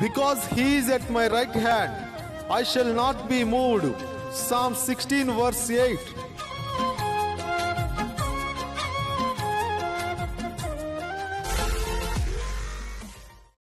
Because he is at my right hand, I shall not be moved. Psalm 16, verse 8.